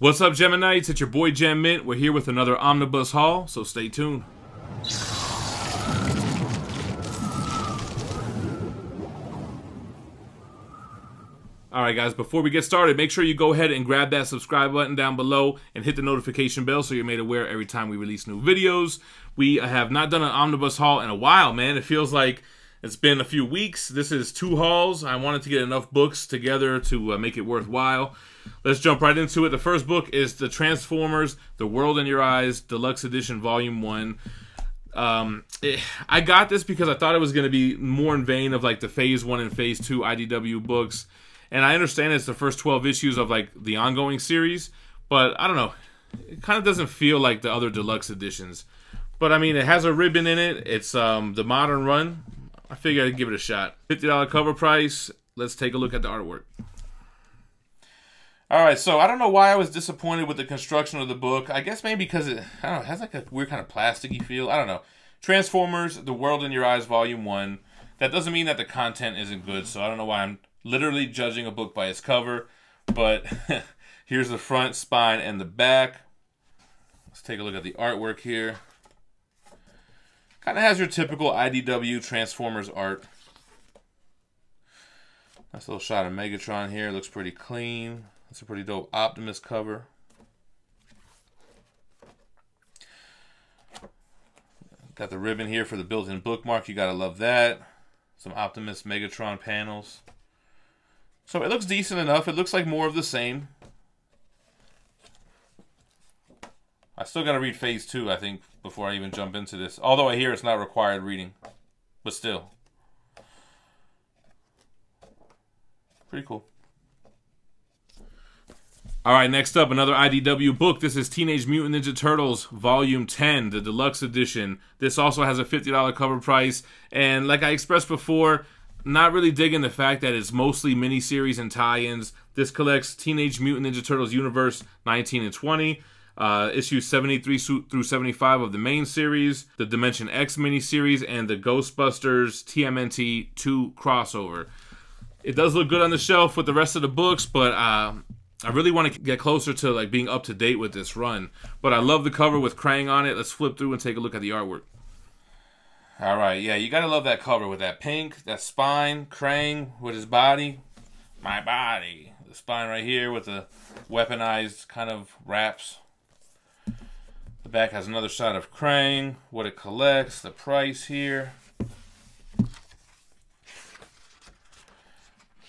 What's up, Geminites? It's your boy Gem Mint. We're here with another Omnibus haul, so stay tuned. Alright guys, before we get started, make sure you go ahead and grab that subscribe button down below and hit the notification bell so you're made aware every time we release new videos. We have not done an omnibus haul in a while, man. It feels like it's been a few weeks. This is two hauls. I wanted to get enough books together to uh, make it worthwhile. Let's jump right into it. The first book is The Transformers, The World in Your Eyes, Deluxe Edition, Volume 1. Um, it, I got this because I thought it was going to be more in vein of like the Phase 1 and Phase 2 IDW books and I understand it's the first 12 issues of like the ongoing series, but I don't know. It kind of doesn't feel like the other deluxe editions. But I mean, it has a ribbon in it. It's um, the modern run. I figured I'd give it a shot. $50 cover price. Let's take a look at the artwork. All right, so I don't know why I was disappointed with the construction of the book. I guess maybe because it, I don't know, it has like a weird kind of plasticky feel. I don't know. Transformers: The World in Your Eyes, Volume One. That doesn't mean that the content isn't good. So I don't know why I'm literally judging a book by its cover. But here's the front, spine, and the back. Let's take a look at the artwork here. Kind of has your typical IDW Transformers art. Nice little shot of Megatron here. Looks pretty clean. That's a pretty dope Optimus cover. Got the ribbon here for the built-in bookmark. You gotta love that. Some Optimus Megatron panels. So it looks decent enough. It looks like more of the same. I still got to read phase two, I think, before I even jump into this. Although I hear it's not required reading. But still. Pretty cool. All right, next up, another IDW book. This is Teenage Mutant Ninja Turtles, Volume 10, the deluxe edition. This also has a $50 cover price. And like I expressed before, not really digging the fact that it's mostly miniseries and tie-ins. This collects Teenage Mutant Ninja Turtles Universe 19 and 20, uh, issues 73 through 75 of the main series, the Dimension X miniseries, and the Ghostbusters TMNT 2 crossover. It does look good on the shelf with the rest of the books, but uh, I really want to get closer to like being up to date with this run. But I love the cover with Krang on it. Let's flip through and take a look at the artwork. All right, yeah, you gotta love that cover with that pink, that spine, Krang with his body, my body, the spine right here with the weaponized kind of wraps. The back has another shot of Krang, what it collects, the price here.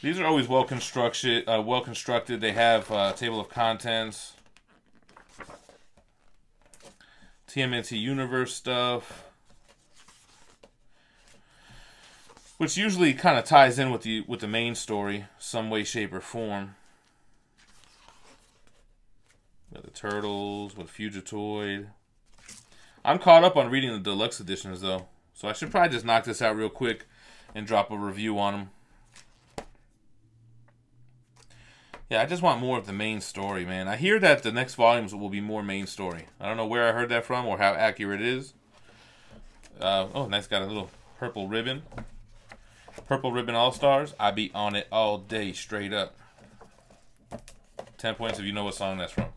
These are always well constructed. Uh, well constructed. They have a uh, table of contents, TMNT Universe stuff. which usually kind of ties in with the with the main story, some way, shape, or form. Got the turtles with Fugitoid. I'm caught up on reading the deluxe editions though, so I should probably just knock this out real quick and drop a review on them. Yeah, I just want more of the main story, man. I hear that the next volumes will be more main story. I don't know where I heard that from or how accurate it is. Uh, oh, nice, got a little purple ribbon. Purple Ribbon All Stars, I be on it all day, straight up. 10 points if you know what song that's from.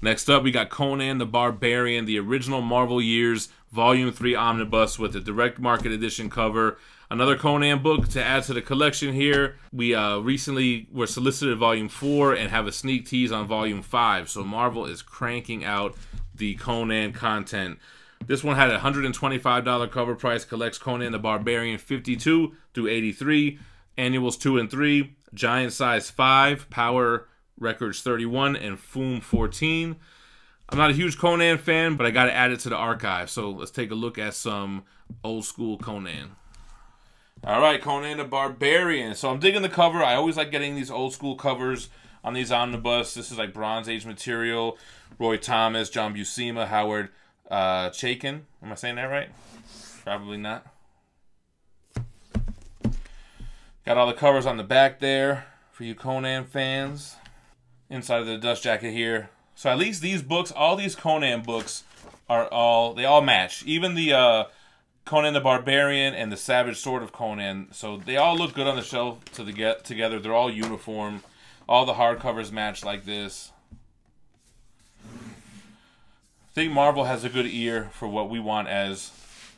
Next up, we got Conan the Barbarian, the original Marvel Years Volume 3 Omnibus with a direct market edition cover. Another Conan book to add to the collection here. We uh, recently were solicited Volume 4 and have a sneak tease on Volume 5. So Marvel is cranking out the Conan content. This one had a $125 cover price, collects Conan the Barbarian 52 through 83, annuals 2 and 3, giant size 5, power records 31, and Foom 14. I'm not a huge Conan fan, but I got to add it to the archive. So let's take a look at some old school Conan. All right, Conan the Barbarian. So I'm digging the cover. I always like getting these old school covers on these omnibus. This is like Bronze Age material. Roy Thomas, John Buscema, Howard uh, Chaykin. Am I saying that right? Probably not. Got all the covers on the back there for you Conan fans. Inside of the dust jacket here. So at least these books, all these Conan books are all, they all match. Even the uh, Conan the Barbarian and the Savage Sword of Conan. So they all look good on the shelf to the get together. They're all uniform. All the hardcovers match like this. I think Marvel has a good ear for what we want as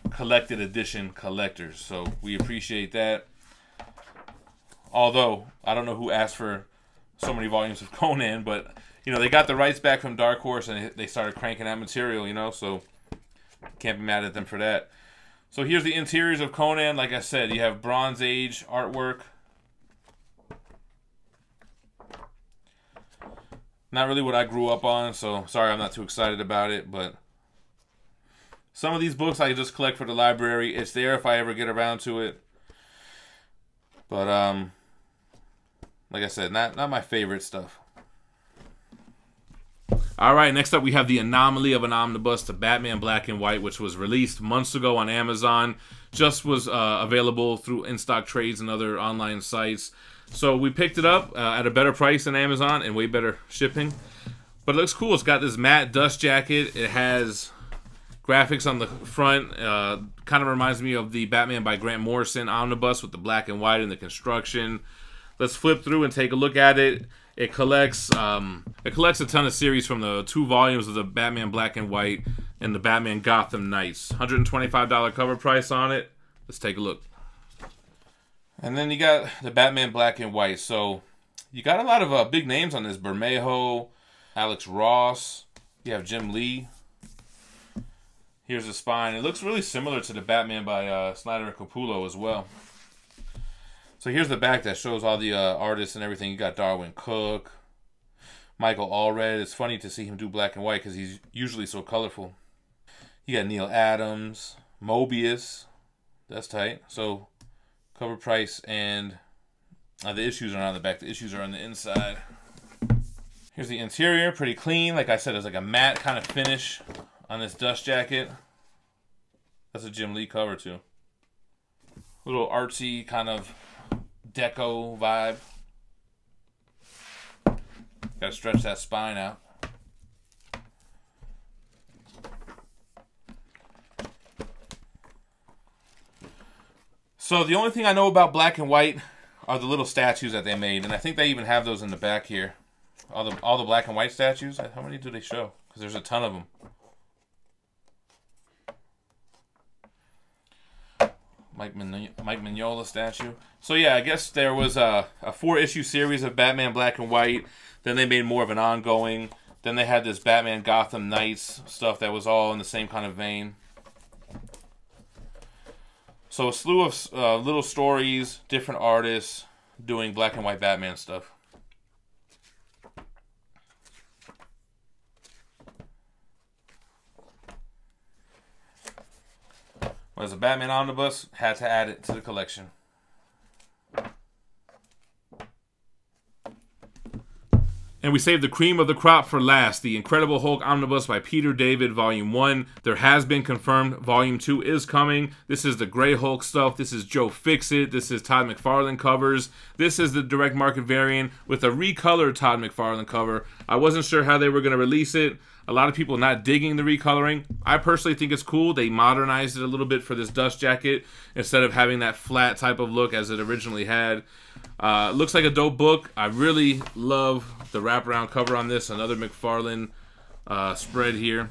collected edition collectors. So we appreciate that. Although, I don't know who asked for so many volumes of Conan, but, you know, they got the rights back from Dark Horse and they started cranking that material, you know, so can't be mad at them for that. So here's the interiors of Conan. Like I said, you have Bronze Age artwork. Not really what I grew up on, so sorry I'm not too excited about it, but some of these books I just collect for the library. It's there if I ever get around to it. But um like I said, not not my favorite stuff. All right, next up we have the Anomaly of an Omnibus, the Batman Black and White, which was released months ago on Amazon. Just was uh, available through in stock trades and other online sites. So we picked it up uh, at a better price than Amazon and way better shipping. But it looks cool. It's got this matte dust jacket. It has graphics on the front. Uh, kind of reminds me of the Batman by Grant Morrison omnibus with the black and white and the construction. Let's flip through and take a look at it. It collects um, it collects a ton of series from the two volumes of the Batman Black and White and the Batman Gotham Knights. $125 cover price on it. Let's take a look. And then you got the Batman Black and White. So you got a lot of uh, big names on this. Bermejo, Alex Ross. You have Jim Lee. Here's the spine. It looks really similar to the Batman by uh, Snyder and Capullo as well. So here's the back that shows all the uh, artists and everything. You got Darwyn Cooke, Michael Allred. It's funny to see him do black and white because he's usually so colorful. You got Neal Adams, Moebius. That's tight. So cover price and uh, the issues are on the back. The issues are on the inside. Here's the interior, pretty clean. Like I said, it's like a matte kind of finish on this dust jacket. That's a Jim Lee cover too. Little artsy kind of deco vibe. Gotta stretch that spine out. So the only thing I know about black and white are the little statues that they made, and I think they even have those in the back here. All the all the black and white statues. How many do they show? Because there's a ton of them. Mike, Mike Mignola statue. So yeah, I guess there was a, a four issue series of Batman Black and White. Then they made more of an ongoing. Then they had this Batman Gotham Knights stuff that was all in the same kind of vein. So a slew of uh, little stories, different artists doing black and white Batman stuff. Was a Batman omnibus, had to add it to the collection. And we saved the cream of the crop for last the Incredible Hulk Omnibus by Peter David, Volume 1. There has been confirmed Volume 2 is coming. This is the Gray Hulk stuff. This is Joe Fixit. This is Todd McFarlane covers. This is the direct market variant with a recolored Todd McFarlane cover. I wasn't sure how they were going to release it. A lot of people not digging the recoloring. I personally think it's cool. They modernized it a little bit for this dust jacket instead of having that flat type of look as it originally had. Uh, looks like a dope book. I really love the wraparound cover on this. Another McFarlane uh, spread here.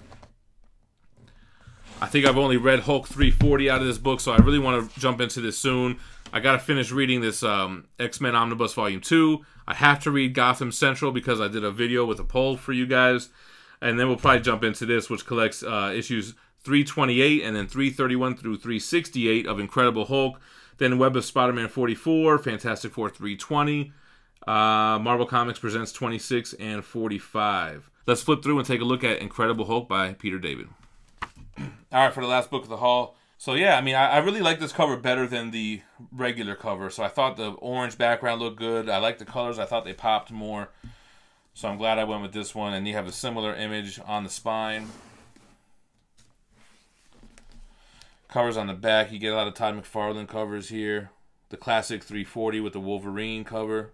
I think I've only read Hulk 340 out of this book, so I really want to jump into this soon. I got to finish reading this um, X-Men Omnibus Volume 2. I have to read Gotham Central because I did a video with a poll for you guys and then we'll probably jump into this, which collects uh, issues 328 and then 331 through 368 of Incredible Hulk. Then Web of Spider-Man 44, Fantastic Four 320. Uh, Marvel Comics presents 26 and 45. Let's flip through and take a look at Incredible Hulk by Peter David. All right, for the last book of the haul. So yeah, I mean, I, I really like this cover better than the regular cover. So I thought the orange background looked good. I like the colors. I thought they popped more. So I'm glad I went with this one. And you have a similar image on the spine. Covers on the back. You get a lot of Todd McFarlane covers here. The classic 340 with the Wolverine cover.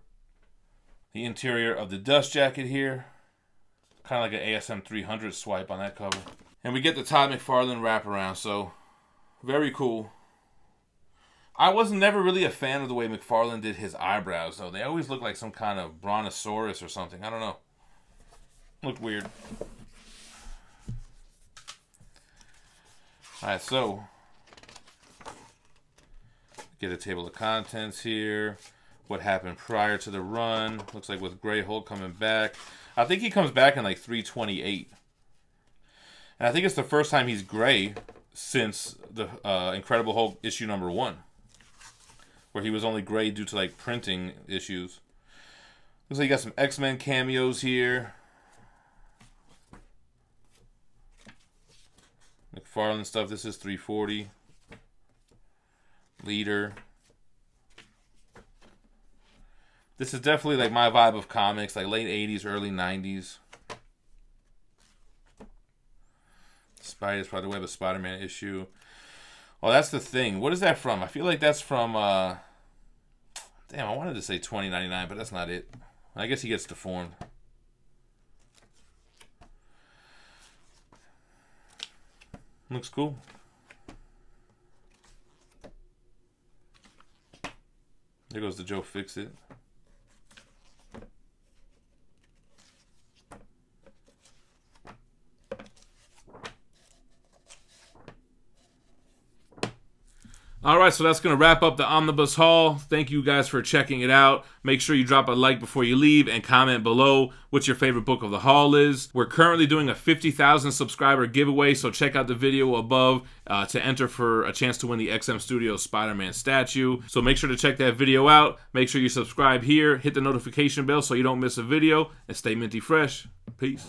The interior of the dust jacket here. Kind of like an ASM 300 swipe on that cover. And we get the Todd McFarlane wraparound. So very cool. I was never really a fan of the way McFarlane did his eyebrows, though. They always look like some kind of brontosaurus or something. I don't know. Look weird. Alright, so get a table of contents here. What happened prior to the run. Looks like with Gray Hulk coming back. I think he comes back in like 328. And I think it's the first time he's gray since the uh, Incredible Hulk issue number one, where he was only gray due to like printing issues. Looks like you got some X Men cameos here. McFarlane stuff. This is 340. Leader. This is definitely like my vibe of comics, like late 80s, early 90s. Spider is probably the Web of Spider-Man issue. Oh, that's the thing. What is that from? I feel like that's from, uh... Damn, I wanted to say 2099, but that's not it. I guess he gets deformed. Looks cool. There goes the Joe Fixit. All right, so that's going to wrap up the Omnibus Haul. Thank you guys for checking it out. Make sure you drop a like before you leave and comment below what your favorite book of the haul is. We're currently doing a 50,000 subscriber giveaway, so check out the video above uh, to enter for a chance to win the XM Studios Spider-Man statue. So make sure to check that video out. Make sure you subscribe here, hit the notification bell so you don't miss a video, and stay minty fresh. Peace.